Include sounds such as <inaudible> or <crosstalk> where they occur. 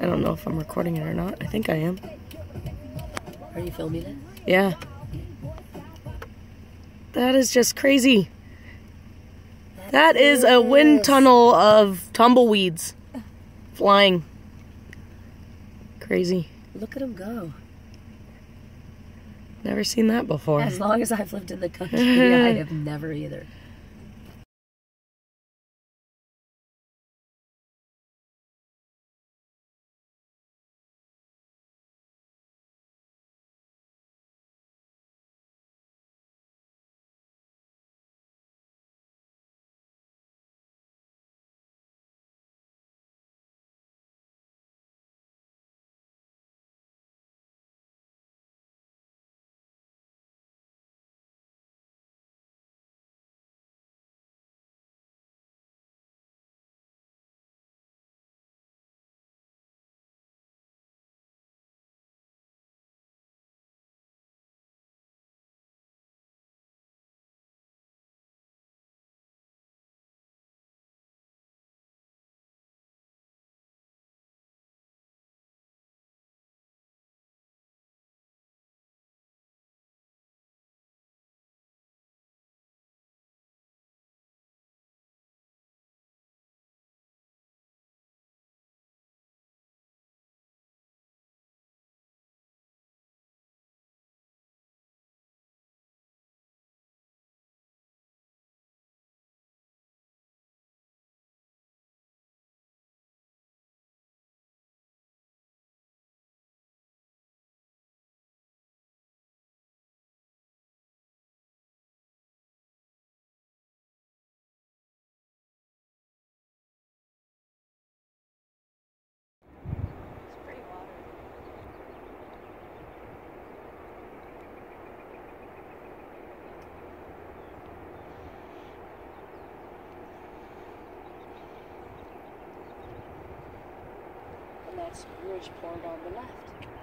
I don't know if I'm recording it or not. I think I am. Are you filming it? Yeah. That is just crazy. That is a wind tunnel of tumbleweeds flying. Crazy. Look at them go. Never seen that before. As long as I've lived in the country, <laughs> I have never either. That's Bridgeport on the left.